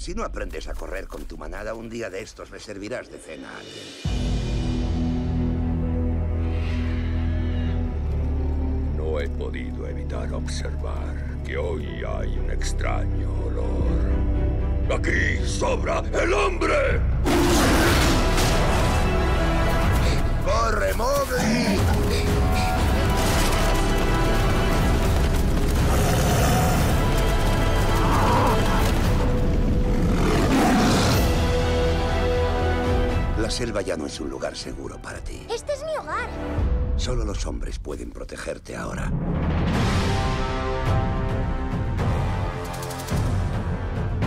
Si no aprendes a correr con tu manada, un día de estos le servirás de cena a alguien. No he podido evitar observar que hoy hay un extraño olor. ¡Aquí sobra el hombre! ¡Corre, Mowgli! La selva ya no es un lugar seguro para ti. Este es mi hogar. Solo los hombres pueden protegerte ahora.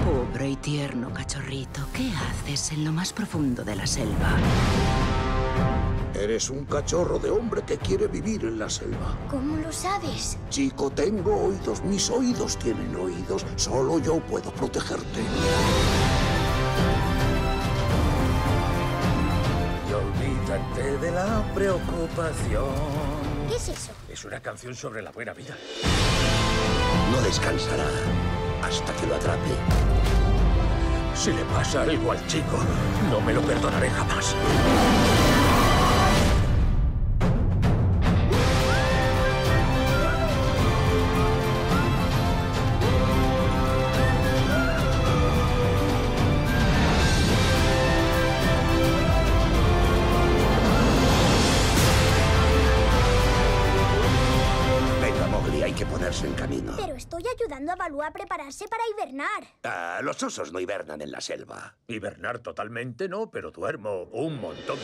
Pobre y tierno cachorrito, ¿qué haces en lo más profundo de la selva? Eres un cachorro de hombre que quiere vivir en la selva. ¿Cómo lo sabes? Chico, tengo oídos, mis oídos tienen oídos. Solo yo puedo protegerte. De la preocupación. ¿Qué es eso? Es una canción sobre la buena vida. No descansará hasta que lo atrape. Si le pasa algo al chico, no me lo perdonaré jamás. En camino. Pero estoy ayudando a Balú a prepararse para hibernar. Ah, los osos no hibernan en la selva. Hibernar totalmente no, pero duermo un montón.